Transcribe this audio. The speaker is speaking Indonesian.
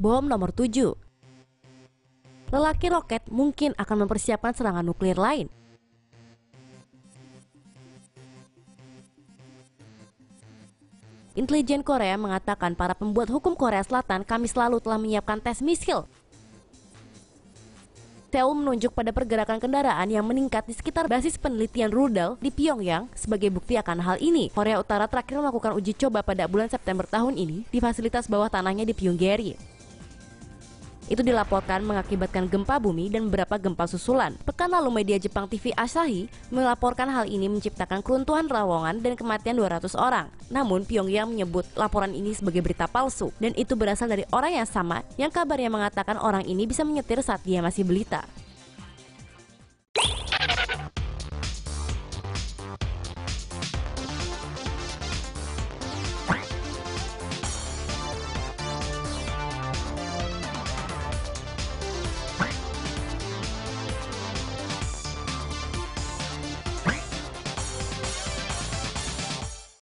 bom nomor 7. Lelaki roket mungkin akan mempersiapkan serangan nuklir lain. Intelijen Korea mengatakan para pembuat hukum Korea Selatan Kamis lalu telah menyiapkan tes misil. Seoul menunjuk pada pergerakan kendaraan yang meningkat di sekitar basis penelitian rudal di Pyongyang sebagai bukti akan hal ini. Korea Utara terakhir melakukan uji coba pada bulan September tahun ini di fasilitas bawah tanahnya di Pyongyang. Itu dilaporkan mengakibatkan gempa bumi dan beberapa gempa susulan. Pekan lalu media Jepang TV Asahi melaporkan hal ini menciptakan keruntuhan terowongan dan kematian 200 orang. Namun Pyongyang menyebut laporan ini sebagai berita palsu dan itu berasal dari orang yang sama yang kabarnya mengatakan orang ini bisa menyetir saat dia masih belita.